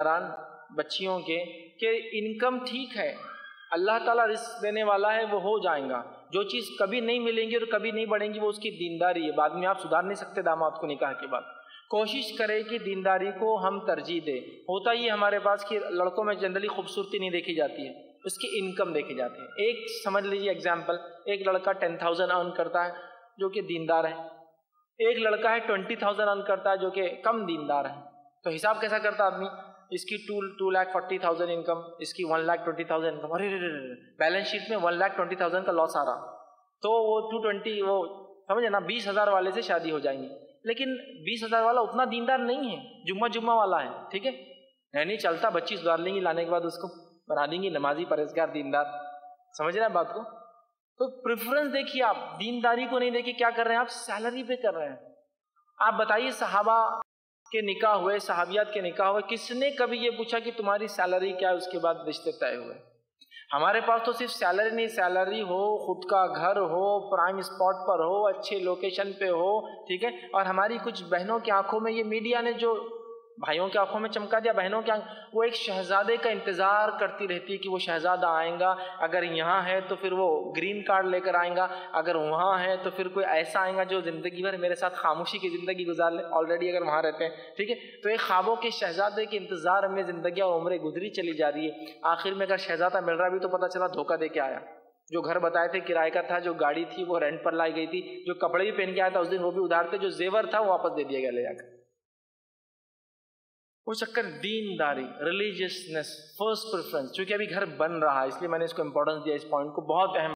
दौरान बच्चियों के, कि इनकम ठीक है, अल्लाह ताला रिस्क देने वाला है, वो हो जाएगा। जो चीज़ कभी नहीं मिलेंगी और कभी नहीं बढ़ेंगी, वो उसकी दीनदारी है। बाद में आप सुधार नहीं सकते, दामाद को निकाह के बाद। कोशिश करें कि दीनदारी को हम तरजीह दें। होता ही हमारे पास कि लड़कों में जनरली खूबसूरती नहीं देखी जाती है, उसकी इनकम देखी जाती है। एक, समझ लीजिए एग्ज़ाम्पल एक लड़का टेन थाउज़ेंड अर्न करता है, जो कि दीनदार है। एक लड़का है ट्वेंटी थाउज़ेंड अर्न करता है, जो कि कम दीनदार है। तो हिसाब कैसा करता आदमी? इसकी two two lakh forty thousand income इसकी one lakh twenty thousand income अरे बैलेंस शीट में वन लाख ट्वेंटी थाउज़ेंड का लॉस आ रहा। तो वो टू ट्वेंटी वो समझे ना, बीस हज़ार वाले से शादी हो जाएँगी। लेकिन बीस हज़ार वाला उतना दीनदार नहीं है, जुम्मा जुम्मा वाला है, ठीक है? नहीं नहीं, चलता, बच्ची सुधार लेंगी लाने के बाद उसको, बना देंगी, नमाजी परहेजगार, दीनदार। समझ रहे हैं बात को? तो प्रेफरेंस देखिए आप, दीनदारी को नहीं देखिए, क्या कर रहे हैं आप? सैलरी पे कर रहे हैं। आप बताइए, सहाबा के निकाह हुए, सहाबियात के निकाह हुए, किसने कभी ये पूछा कि तुम्हारी सैलरी क्या है? उसके बाद रिश्ते तय हुए। हमारे पास तो सिर्फ़ सैलरी नहीं सैलरी हो, खुद का घर हो प्राइम स्पॉट पर हो, अच्छे लोकेशन पे हो, ठीक है? और हमारी कुछ बहनों की आँखों में ये मीडिया ने जो भाइयों की आँखों में चमका दिया, बहनों के वो एक शहजादे का इंतज़ार करती रहती है कि वो शहजादा आएगा। अगर यहाँ है तो फिर वो ग्रीन कार्ड लेकर आएगा। अगर वहाँ है तो फिर कोई ऐसा आएगा जो ज़िंदगी भर मेरे साथ खामोशी की ज़िंदगी गुजार ले ऑलरेडी अगर वहाँ रहते हैं, ठीक है? तो एक ख्वाबों के शहजादे के इंतज़ार में ज़िंदगी और उम्रें गुजरी चली जा रही है। आखिर में अगर शहजादा मिल रहा भी तो पता चला धोखा दे के आया। जो घर बताए थे किराए का था, जो गाड़ी थी वो रेंट पर लाई गई थी, जो कपड़े भी पहन के आया था, उस दिन वो भी उधार थे, जो जेवर था वो वापस दे दिया गया ले जाकर। वो चक्कर दीनदारी रिलीजियसनेस फ़र्स्ट प्रेफरेंस क्योंकि अभी घर बन रहा है, इसलिए मैंने इसको इंपॉर्टेंस दिया, इस पॉइंट को बहुत अहम